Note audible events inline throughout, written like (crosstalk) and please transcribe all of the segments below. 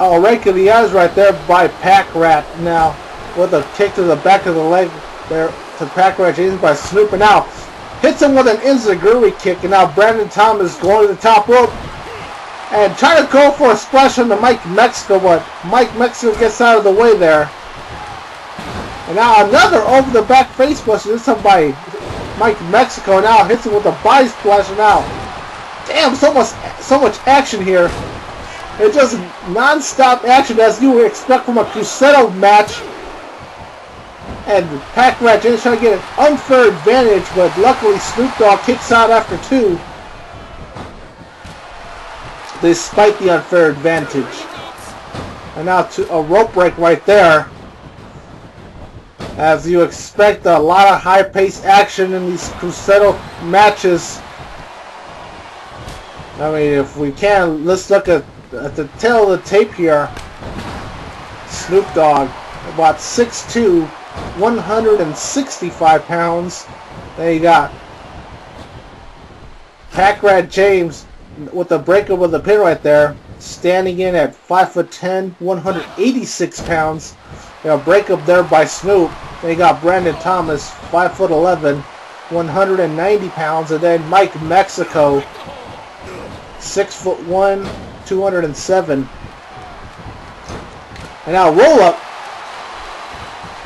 Oh, the eyes right there by Pack Rat now with a kick to the back of the leg there to Pack Rat James by Snoop. And now hits him with an Enzuigiri kick. And now Brandon Thomas going to the top rope and trying to go for a splash on the Mike Mexico, but Mike Mexico gets out of the way there. And now another over the back face buster, this time by Mike Mexico. Now hits him with a body splash. Now, damn, so much, so much action here. It's just non-stop action as you would expect from a Crucero match. And Pack Rat James trying to get an unfair advantage, but luckily Snoop Dogg kicks out after two. Despite the unfair advantage. And now to a rope break right there. As you expect a lot of high-paced action in these Crucero matches. I mean, if we can, let's look at, at the tale of the tape here. Snoop Dogg, about 6'2", 165 pounds. Then you got Pack Rat James with the breakup of the pin right there, standing in at 5'10", 186 pounds. You know, breakup there by Snoop. Then you got Brandon Thomas, 5'11", 190 pounds, and then Mike Mexico, 6'1", 207. And now roll up.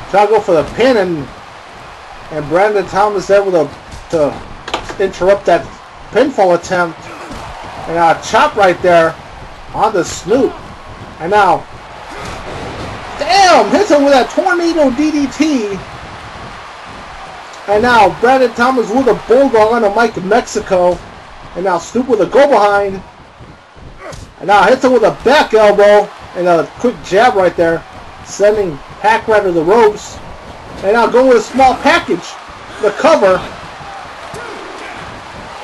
Try go for the pin and and Brandon Thomas able to to interrupt that pinfall attempt. And now chop right there on the Snoop. And now Damn! Hits him with that tornado DDT. And now Brandon Thomas with a bulldog on a Mike Mexico. And now Snoop with a go behind. And now hits him with a back elbow and a quick jab right there, sending Pack Rat to the ropes. And now go with a small package, the cover.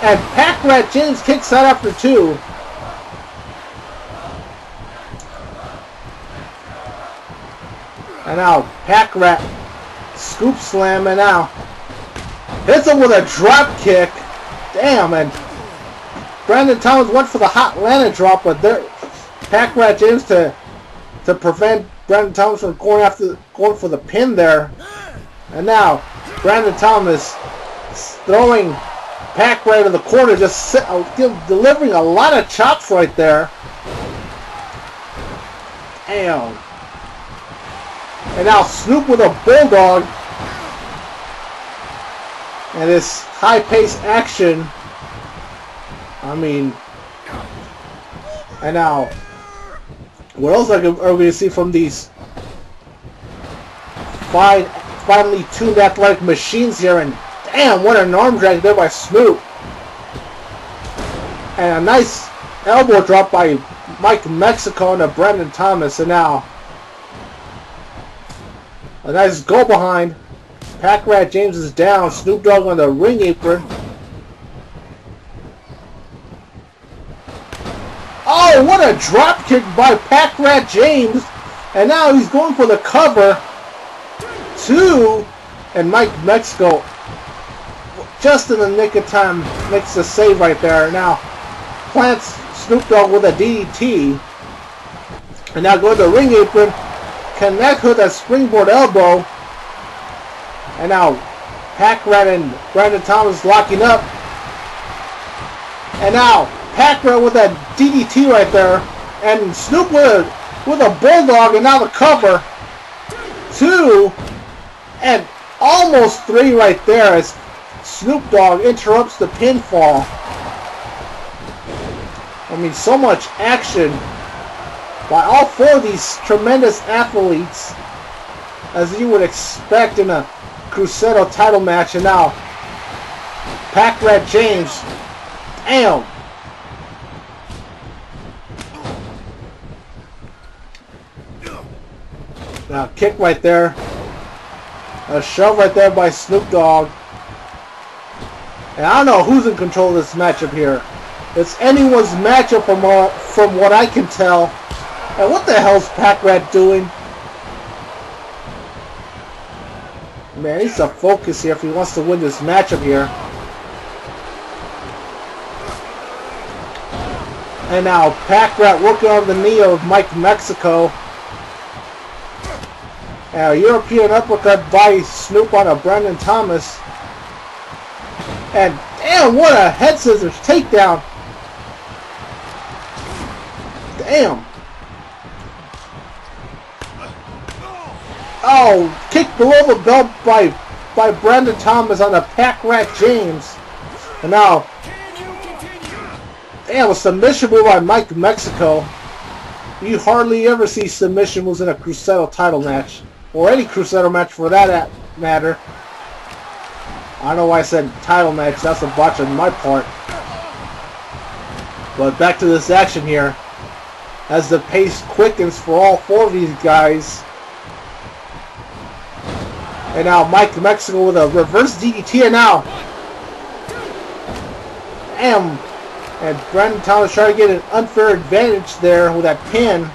And Pack Rat James kicks out after two. And now Pack Rat scoop slam and now hits him with a drop kick. Damn, and Brandon Thomas went for the hot Lana drop, but there Pack Rat James to to prevent Brandon Thomas from going after going for the pin there. And now Brandon Thomas throwing Pack Rat in the corner, just sit, uh, delivering a lot of chops right there. Damn. And now Snoop with a bulldog. And this high-paced action. I mean, and now, what else are we going to see from these fine, finely tuned athletic machines here? And damn, what an arm drag there by Snoop. And a nice elbow drop by Mike Mexico and a Brandon Thomas. And now, a nice go behind. Pack Rat James is down. Snoop Dogg on the ring apron. Oh, a drop kick by Pack Rat James. And now he's going for the cover. Two. And Mike Mexico just in the nick of time makes a save right there. Now plants Snoop Dogg with a DDT. And now go to the ring apron. Connect with a springboard elbow. And now Pack Rat and Brandon Thomas locking up. And now Rat with that DDT right there. And Snoop with a, with a bulldog and now the cover. Two. And almost three right there as Snoop Dogg interrupts the pinfall. I mean, so much action by all four of these tremendous athletes as you would expect in a Crucero title match. And now, Pack Rat James, damn. Now, kick right there. A shove right there by Snoop Dogg. And I don't know who's in control of this matchup here. It's anyone's matchup from what, from what I can tell. And what the hell's Pack Rat doing? Man, he needs focus here if he wants to win this matchup here. And now Pack Rat working on the knee of Mike Mexico. A European uppercut by Snoop on a Brandon Thomas. And damn, what a head scissors takedown. Damn. Oh, kick below the belt by by Brandon Thomas on a Pack Rat James. And now, damn, a submission move by Mike Mexico. You hardly ever see submission moves in a Crucero title match. Or any Crucero match for that matter. I don't know why I said title match. That's a botch on my part. But back to this action here. As the pace quickens for all four of these guys. And now Mike Mexico with a reverse DDT and now. Damn. And Brandon Thomas trying to get an unfair advantage there with that pin.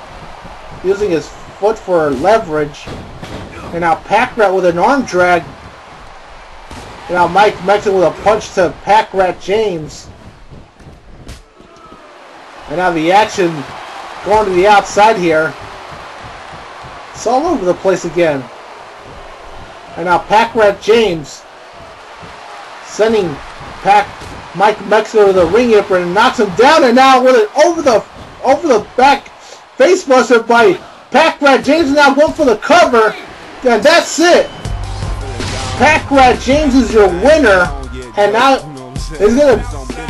Using his foot for leverage. And now Pack Rat with an arm drag. And now Mike Mexico with a punch to Pack Rat James. And now the action going to the outside here. It's all over the place again. And now Pack Rat James sending Pack Mike Mexico to the ring apron and knocks him down and now with it over the over the back facebuster by Pack Rat James now going for the cover and that's it. Pack Rat James is your winner and now is gonna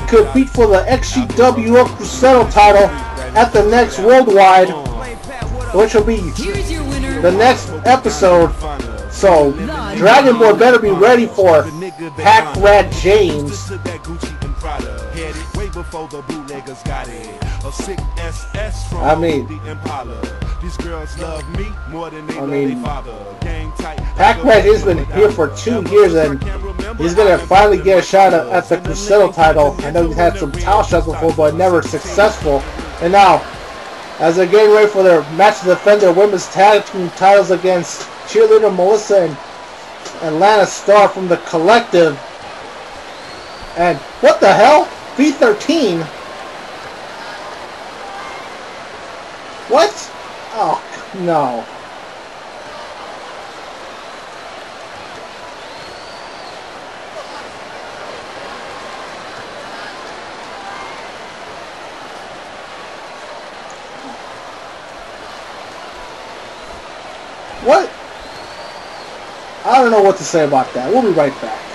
compete for the XGWL Crucero title at the next Worldwide which will be the next episode so, Dragon Boy better be ready for Pack Rat James. I mean, the Impala. These girls love me more than they I mean, Pack Rat has been here for two years and he's gonna finally get a shot at the Crucero title. I know he's had some title shots before, but never successful. And now, as they're getting ready for their match to defend their women's tag team titles against cheerleader Melissa and Atlanta Star from the collective. And what the hell? V13? What? Oh, no. What? I don't know what to say about that. We'll be right back.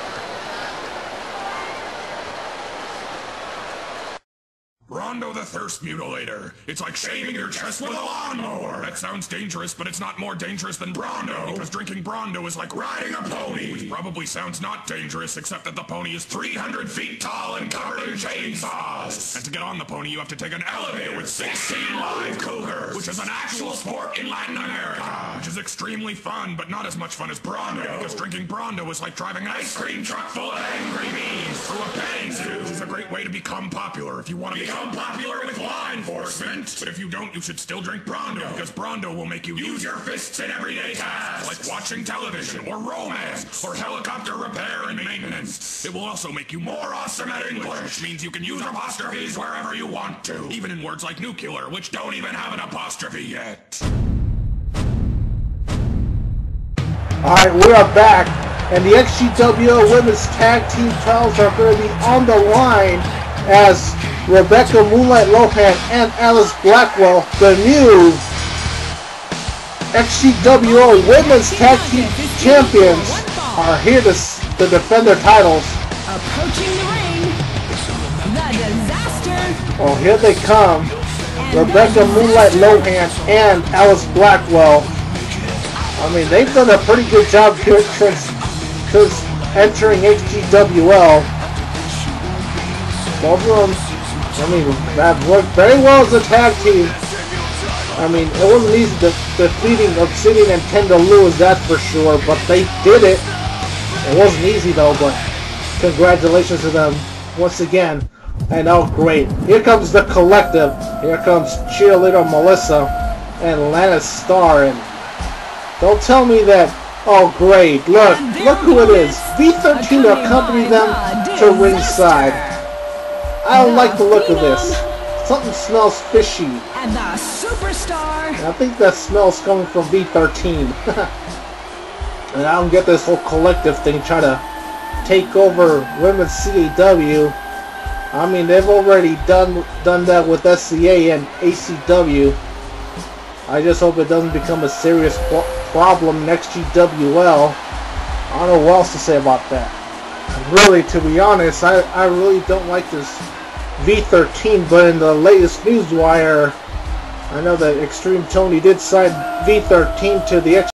Brondo the Thirst Mutilator. It's like shaving your chest with a lawnmower. That sounds dangerous, but it's not more dangerous than Brondo. Because drinking Brondo is like riding a pony. Which probably sounds not dangerous, except that the pony is 300 feet tall and covered in chainsaws. And to get on the pony, you have to take an elevator with 16 live cougars. Which is an actual sport in Latin America. Which is extremely fun, but not as much fun as Brondo. Because drinking Brondo is like driving an ice cream truck full of angry bees through a petting zoo. Is a great way to become popular if you want to become popular with law enforcement. But if you don't, you should still drink Brondo because Brondo will make you use your fists in everyday tasks like watching television or romance or helicopter repair and maintenance. It will also make you more awesome at English, which means you can use apostrophes wherever you want to, even in words like nuclear, which don't even have an apostrophe yet. Alright, we are back, and the XGWL Women's Tag Team titles are going to be on the line as Rebecca Moonlight Lohan and Alice Blackwell, the new XGWL Women's Tag Team Champions, are here to, to defend their titles. Approaching the ring, the disaster. Well, here they come. Rebecca Moonlight Lohan and Alice Blackwell. I mean, they've done a pretty good job here since, since entering XGWL. Both of them I mean, that worked very well as a tag team. I mean, it wasn't easy de defeating Obsidian and Tender Lewis, that's for sure, but they did it. It wasn't easy though, but congratulations to them once again. And oh great, here comes the collective. Here comes cheerleader Melissa and Lana Star. And don't tell me that, oh great, look, look who it is. V13 to accompany them to ringside. I don't like the look of this. something smells fishy. And the superstar. And I think that smell's coming from V13. (laughs) and I don't get this whole collective thing trying to take over women's CAW. I mean, they've already done done that with SCA and ACW. I just hope it doesn't become a serious problem next GWL. I don't know what else to say about that. Really, to be honest, I, I really don't like this V13, but in the latest news wire, I know that XtremeTony did sign V13 to the X